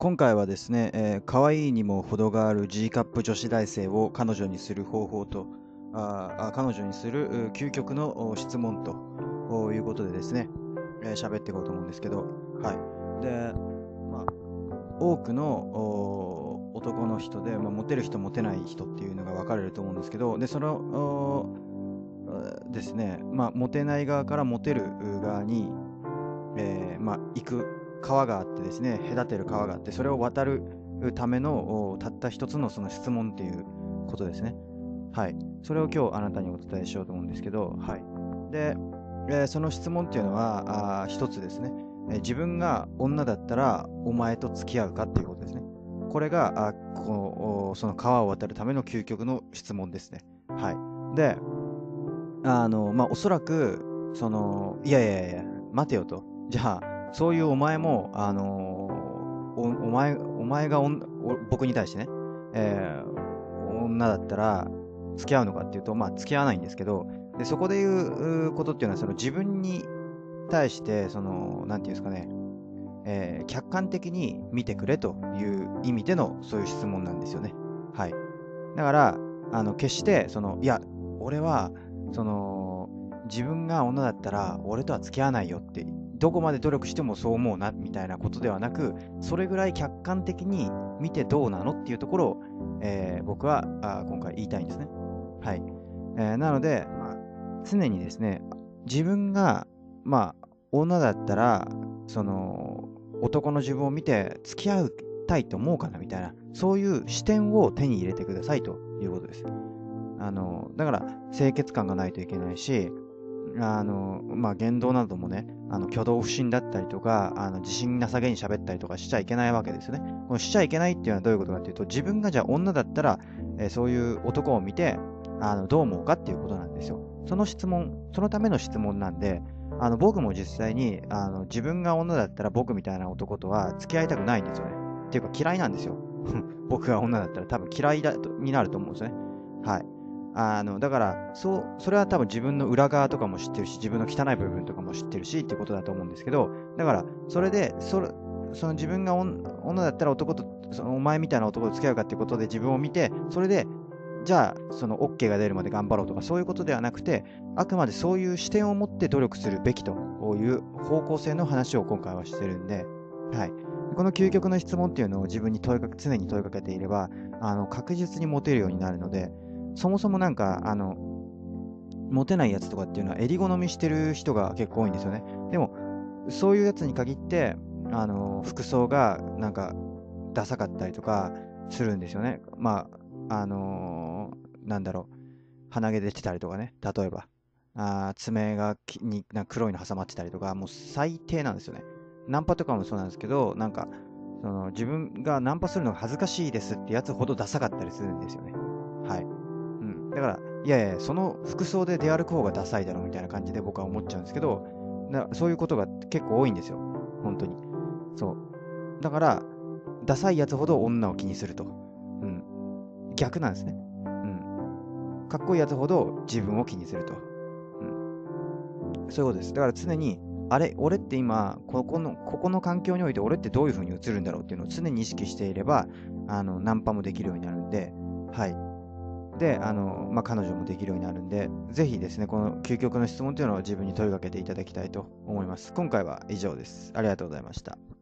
今回はですね、えー、可愛いにも程がある G カップ女子大生を彼女にする方法と、あ彼女にする究極の質問ということでですね、えー、喋っていこうと思うんですけど、はい。で、まあ、多くの男の人で、まあ、モテる人、モテない人っていうのが分かれると思うんですけど、で、その、ですね、まあ、モテない側からモテる側に、えー、まあ、行く川があってですね、隔てる川があって、それを渡るためのたった一つのその質問っていうことですね。はい。それを今日あなたにお伝えしようと思うんですけど、はい。で、えー、その質問っていうのは、あ一つですね、えー、自分が女だったらお前と付き合うかっていうことですね。これが、あこのその川を渡るための究極の質問ですね。はい。で、あの、まあ、おそらく、その、いやいやいや、待てよと。じゃあ、そういうお前も、あのー、おお前、お前がお僕に対してね、えー、女だったら付き合うのかっていうと、まあ付き合わないんですけど、でそこで言うことっていうのは、その自分に対して、その、なんていうんですかね、えー、客観的に見てくれという意味でのそういう質問なんですよね。はい。だから、あの、決して、その、いや、俺は、その、自分が女だったら、俺とは付き合わないよってどこまで努力してもそう思うなみたいなことではなくそれぐらい客観的に見てどうなのっていうところを、えー、僕はあ今回言いたいんですね。はい。えー、なので、まあ、常にですね自分が、まあ、女だったらその男の自分を見て付き合いたいと思うかなみたいなそういう視点を手に入れてくださいということです。あのだから清潔感がないといけないしあの、まあ、言動などもね、あの挙動不審だったりとか、あの自信なさげに喋ったりとかしちゃいけないわけですよね。このしちゃいけないっていうのはどういうことかっていうと、自分がじゃあ女だったら、えー、そういう男を見て、あのどう思うかっていうことなんですよ。その質問、そのための質問なんで、あの僕も実際にあの自分が女だったら僕みたいな男とは付き合いたくないんですよね。っていうか嫌いなんですよ。僕が女だったら多分嫌いだとになると思うんですね。はい。あの、だから、そう、それは多分自分の裏側とかも知ってるし、自分の汚い部分とかも知ってるしってことだと思うんですけど、だから、それで、それ、その自分が女だったら男と、そのお前みたいな男と付き合うかってことで自分を見て、それで、じゃあ、その OK が出るまで頑張ろうとか、そういうことではなくて、あくまでそういう視点を持って努力するべきという方向性の話を今回はしてるんで、はい。この究極の質問っていうのを自分に問いかけ、常に問いかけていれば、あの、確実に持てるようになるので、そもそもなんか、あの、モテないやつとかっていうのは襟好みしてる人が結構多いんですよね。でも、そういうやつに限って、あの、服装がなんかダサかったりとかするんですよね。まあ、あのー、なんだろう、鼻毛出てたりとかね、例えば。あ爪がにな黒いの挟まってたりとか、もう最低なんですよね。ナンパとかもそうなんですけど、なんか、その自分がナンパするのが恥ずかしいですってやつほどダサかったりするんですよね。はい。だから、いやいや、その服装で出歩く方がダサいだろうみたいな感じで僕は思っちゃうんですけど、そういうことが結構多いんですよ。本当に。そう。だから、ダサいやつほど女を気にすると。うん。逆なんですね。うん。かっこいいやつほど自分を気にすると。うん。そういうことです。だから常に、あれ、俺って今、ここの、ここの環境において俺ってどういう風に映るんだろうっていうのを常に意識していれば、あの、ナンパもできるようになるんで、はい。で、あの、まあ、彼女もできるようになるんで、ぜひですね、この究極の質問というのを自分に問いかけていただきたいと思います。今回は以上です。ありがとうございました。